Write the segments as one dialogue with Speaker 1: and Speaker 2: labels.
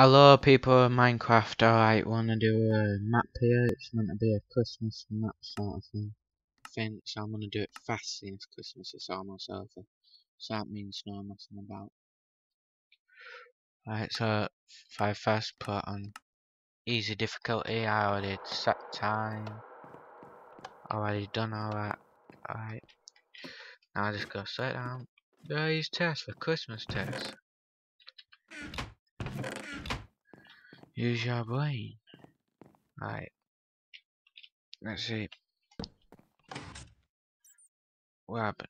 Speaker 1: Hello people of Minecraft, alright, wanna do a map here, it's meant to be a Christmas map sort of thing. I think, so I'm gonna do it fast since Christmas is almost over. So that means no messing about. Right, so I first put on easy difficulty, I already set time. Already done all that. Alright. Now I just go straight down. There is tests for Christmas tests. Use your brain. Right. Let's see. What happened?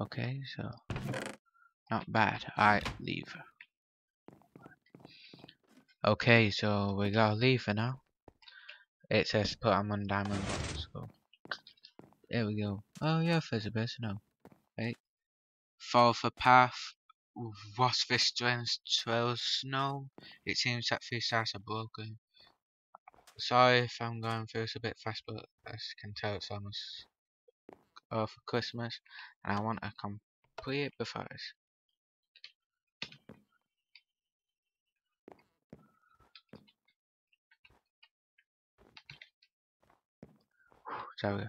Speaker 1: Okay, so not bad. Alright, leave. Okay, so we got a lever now. It says put them on diamond so there we go. Oh yeah, there's a best now. Follow the path. What's this strange trail snow? It seems that these sides are broken. Sorry if I'm going through this a bit fast, but as you can tell, it's almost over Christmas, and I want to complete it before. There we go.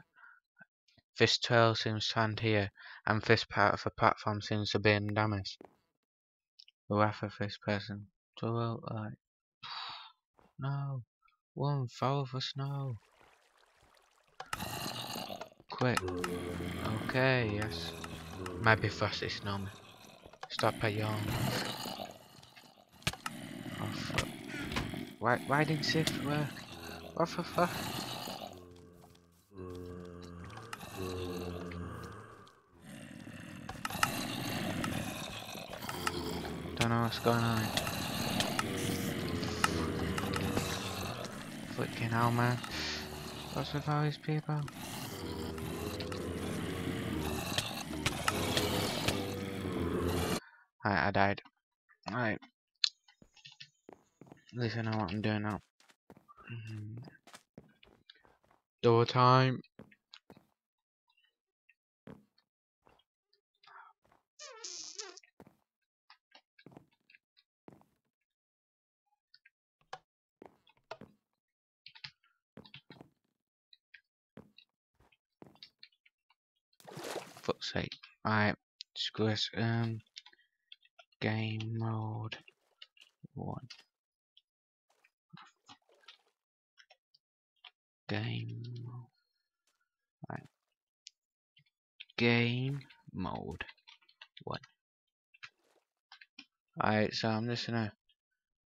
Speaker 1: This trail seems to end here, and this part of the platform seems to be in damage. The wrath of this person. So, like, uh, no, one follow the snow. Quick. Okay, yes. Maybe Frosty Snowman. Stop at your Oh fuck. Why, why didn't shift work? What the fuck? Don't know what's going on. Freaking hell, man. What's with all these people? I died. Alright. At least I know what I'm doing now. Mm -hmm. Door time. Fuck's sake. Alright, screw. Um, game mode one. Game mode. Right. Game mode one. Alright, so I'm just gonna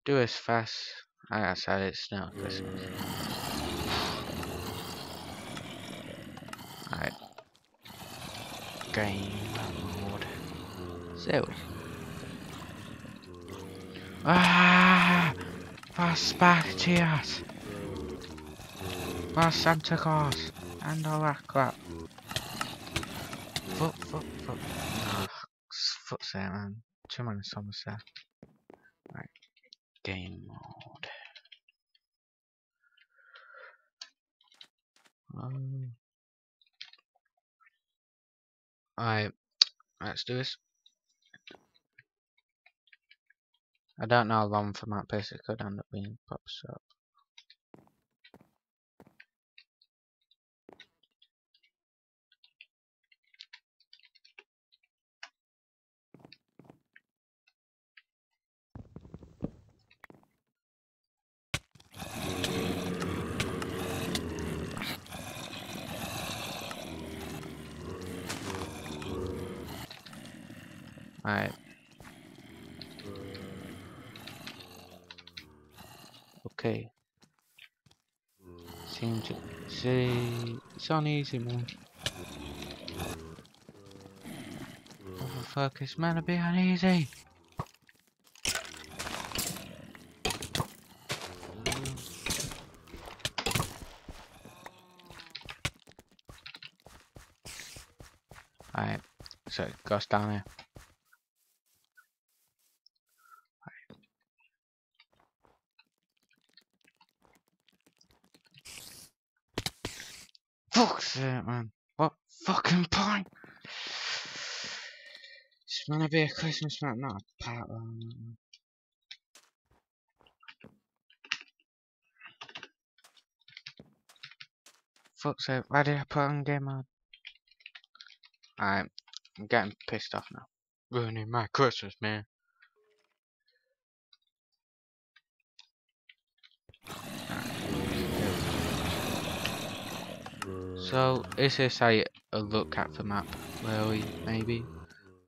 Speaker 1: do as fast. I said it's not Christmas. Alright game mode. So. Ah! That's back to us. That's Santa Claus. And all that crap. Fuck, fuck, fuck. Oh, fuck's sake, man. Too many summers there. Right. Game mode. Um. Alright, let's do this. I don't know how long for pace it could end up being pops up. Alright. Okay. Seem to see it's on easy man. What the fuck is meant to be uneasy? Alright, so goes down here. Fuck's sake, man. What fucking point? It's gonna be a Christmas map, not a part one. Fuck's sake, why did I put on game mode? I'm, I'm getting pissed off now. Ruining my Christmas, man. So, is this a, a look at the map? Will we, maybe?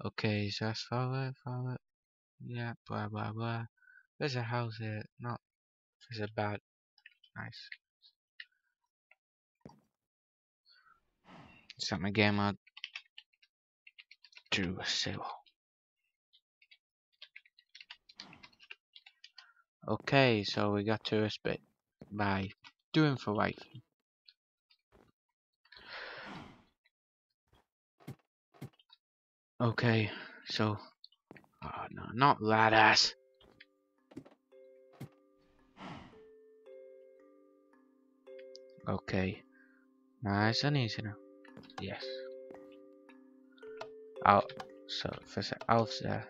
Speaker 1: Okay, so let's follow it, follow it. Yeah, blah blah blah. There's a house here, not, there's a bad, nice. Set my game mode to zero. Okay, so we got to bit by doing for right thing. Okay, so oh no, not that ass. Okay, uh, nice and easy now. Yes. Out. So there's an elf there.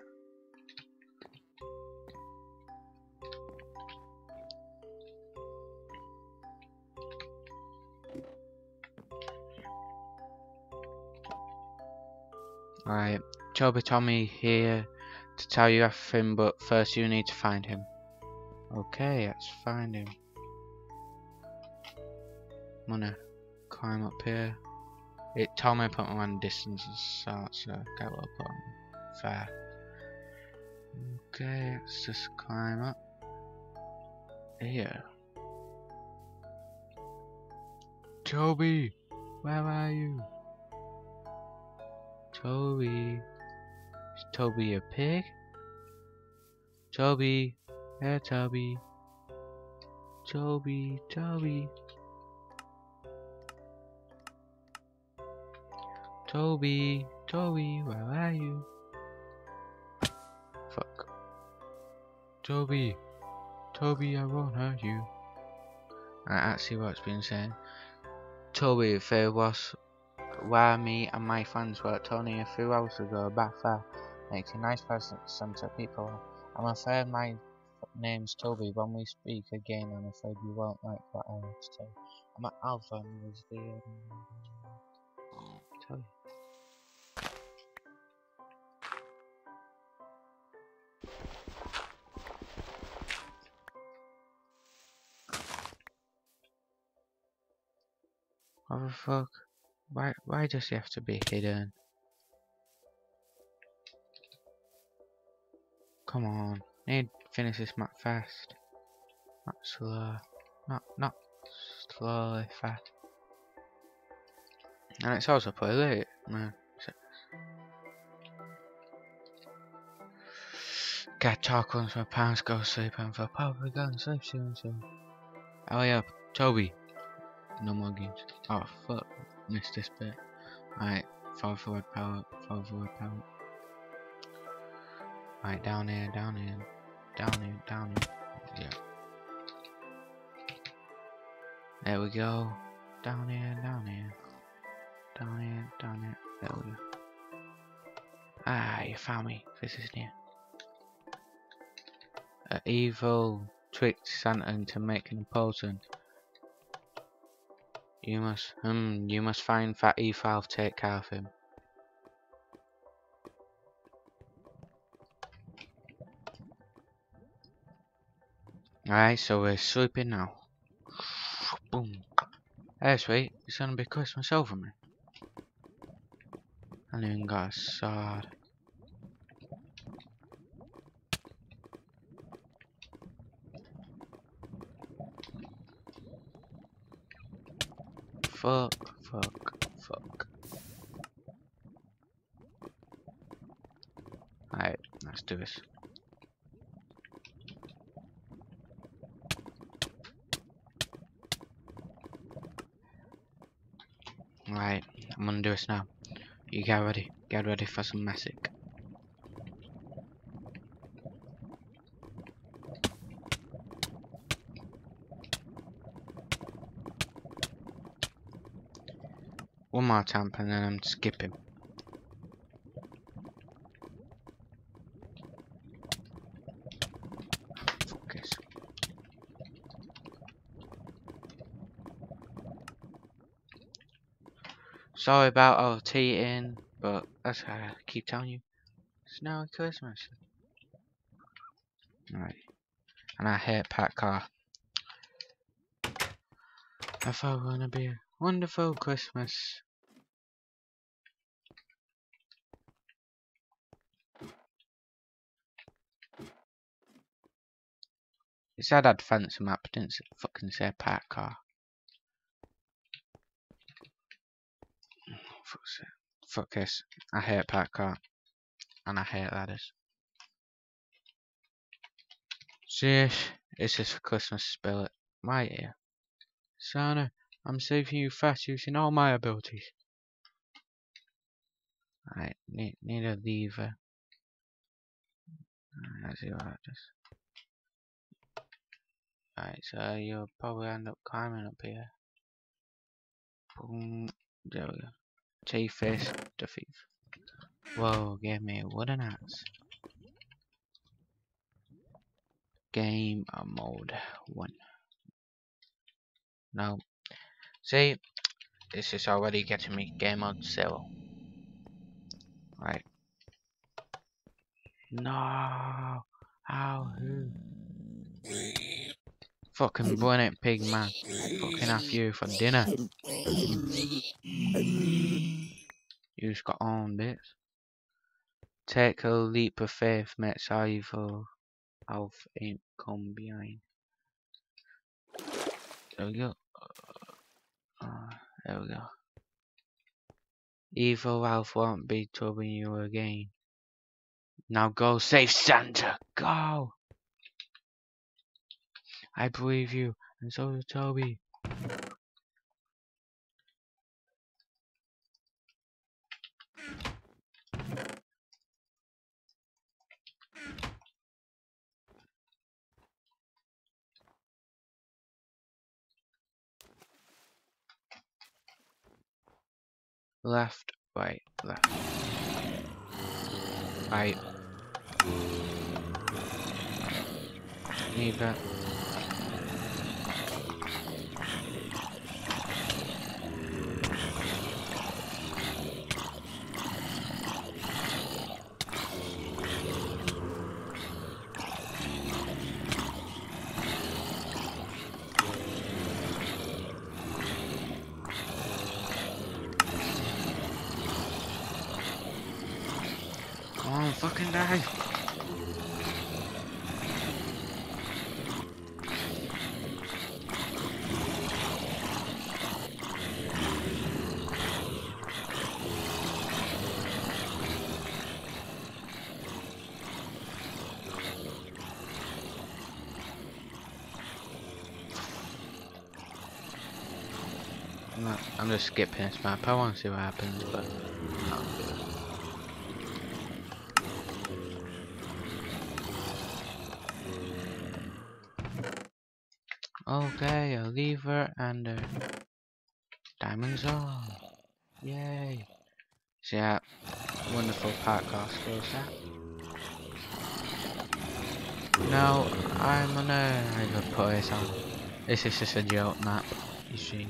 Speaker 1: Alright, Toby Tommy here to tell you everything, but first you need to find him. Okay, let's find him. I'm gonna climb up here. It told me to put my distance so so I will put on. Okay, let's just climb up here. Toby, where are you? Toby. Is Toby a pig? Toby. Hey, Toby. Toby, Toby. Toby, Toby, where are you? Fuck. Toby, Toby, I won't hurt you. I actually what's been saying. Toby, if there was where me and my friends were only a few hours ago back there, making nice presents to people. I'm afraid my name's Toby. When we speak again, I'm afraid you won't like what I have to say. I'm at Alpha and was the um, Toby. What the fuck? Why why does he have to be hidden? Come on, need to finish this map fast. Not slow. Not not slowly fast. And it's also pretty late, man. Get talk once my parents go to sleep and for probably going to sleep soon soon. Oh yeah, Toby. No more games. Oh fuck missed this bit. Right, far forward power, far forward power. Right, down here, down here, down here, down here. Yeah. There we go. Down here, down here. Down here, down here. There we go. Ah, you found me. This is near. An evil tricked Santa into making him potent. You must, hmm, you must find that E5, take care of him. Alright, so we're sleeping now. Boom. Hey, sweet, it's gonna be Christmas over me. I even got a sword. Fuck, fuck, fuck. Alright, let's do this. Right, I'm gonna do this now. You get ready. Get ready for some messick. more and then I'm skipping. Focus. Sorry about all the in, but that's how I keep telling you. It's now Christmas. Right, And I hate parkour. I thought it was gonna be a wonderful Christmas. It said I'd fancy map, didn't fucking say parkour. Oh, Fuck this. I hate parkour. And I hate ladders. See, it's just a Christmas spirit. Right here. Santa, I'm saving you fast using all my abilities. I need, need a lever. Let's see what happens. Alright, so you'll probably end up climbing up here. Boom. There we go. T-Face, the thief. Whoa, give me a wooden axe. Game mode 1. No. See, this is already getting me game mode 0. Right. No! How? Who? Fucking burn it, pig man. Fucking have you for dinner. You just got on bits. Take a leap of faith, mate. Sorry for Alf ain't come behind. There we go. Uh, there we go. Evil Alf won't be troubling you again. Now go save Santa. Go! I believe you, and so does Toby. Left, right, left. Right. Need that. Come on, fucking die. I'm, not, I'm just skipping this map. I want to see what happens, but. Okay, a lever and a diamonds on. Yay! That wonderful parkour skills that? No, I'm gonna I put this on. This is just a joke map. You see?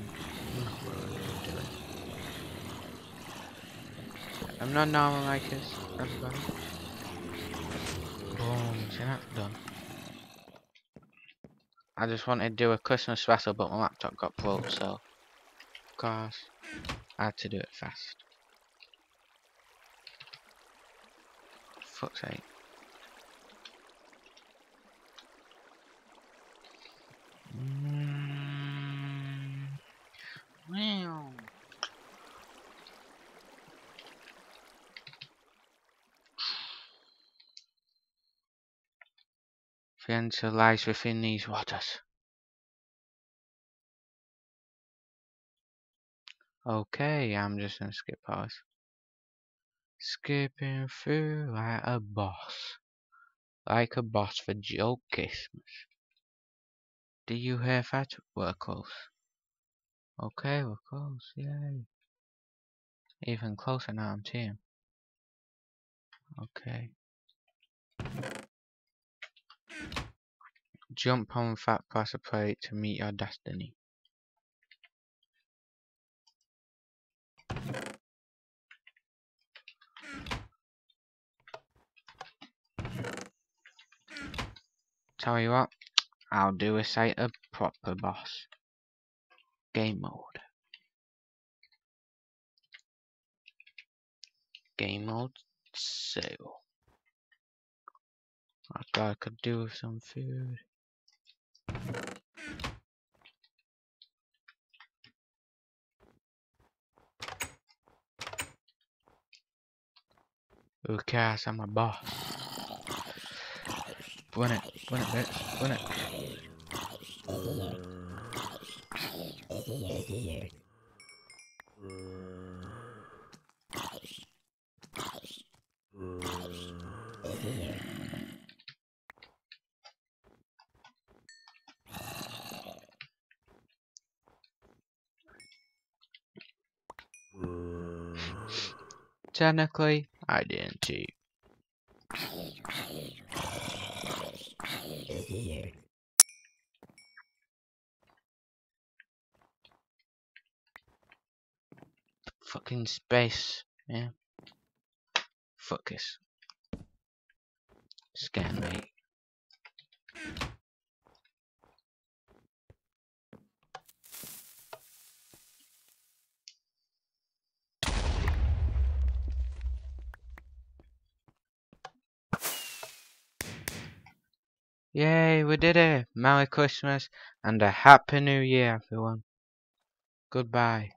Speaker 1: I'm not really gonna do it. I'm not normal like this, everybody. Boom, see that? Done. I just wanted to do a Christmas special, but my laptop got broke, so of course I had to do it fast. Fuck's sake. Mm. Wow. The uh, answer lies within these waters. Okay, I'm just gonna skip past. Skipping through like a boss. Like a boss for Joe Christmas. Do you hear that? We're close. Okay, we're close, yay. Even closer now, I'm team. Okay. Jump on fat that play to meet your destiny. Tell you what, I'll do a site a proper boss. Game mode. Game mode, so. I thought I could do with some food. Okay, I'm a boss. Win it, win it, bitch, win it. Technically, I didn't cheat. Fucking space, yeah. Focus. Scan me. Yay, we did it! Merry Christmas and a Happy New Year, everyone. Goodbye.